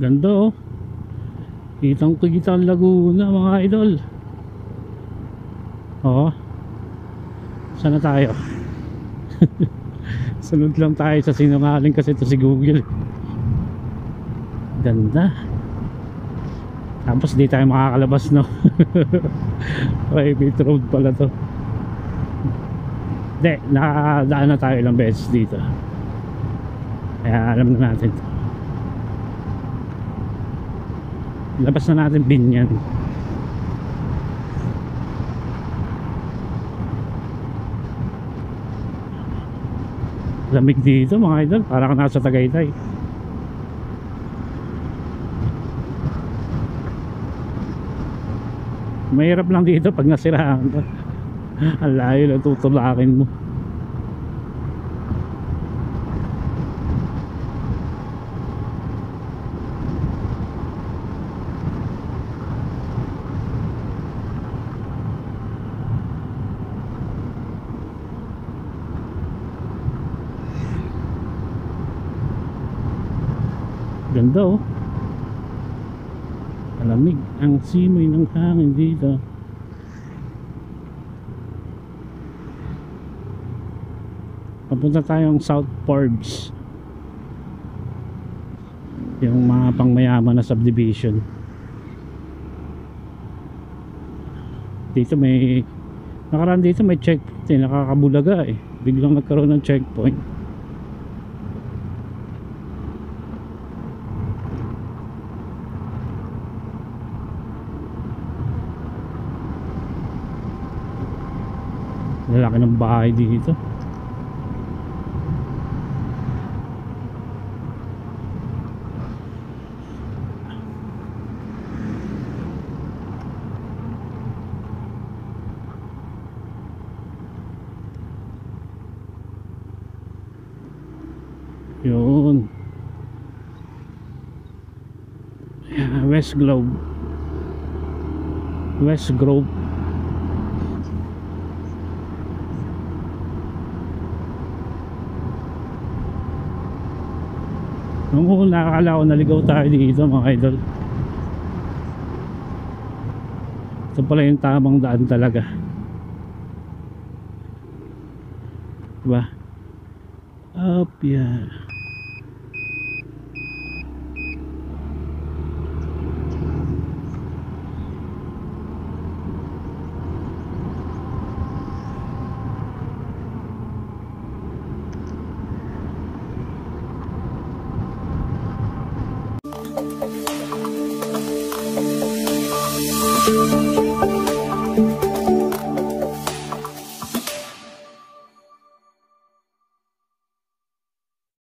Ganda oh. Kitang kita ang Laguna mga idol. Oo. Sana tayo? Sunod lang tayo sa sinungaling kasi ito si Google. Ganda. Tapos di tayo makakalabas no. Private road pala to. Hindi, nakadaan na tayo ilang beses dito. Kaya alam na natin to. Labas na natin binyan. Lamig dito mga idol, parang nasa Tagaytay. Mahirap lang dito pag nasiraan ka. Ang layo lang tutulakin mo. Ganda oh. Malamig ang simoy ng hangin dito. Papunta tayong South Forbes. Yung mga pangmayaman na subdivision. Dito may nakaraan dito may checkpoint eh, nakakabulaga eh. Biglang nagkaroon ng checkpoint. Lalaki ng bahay dito. Yun. West Globe. West Grove. Nung una akala ko naligaw tayo dito mga idol. Ito pala yung tamang daan talaga. Diba? Up yan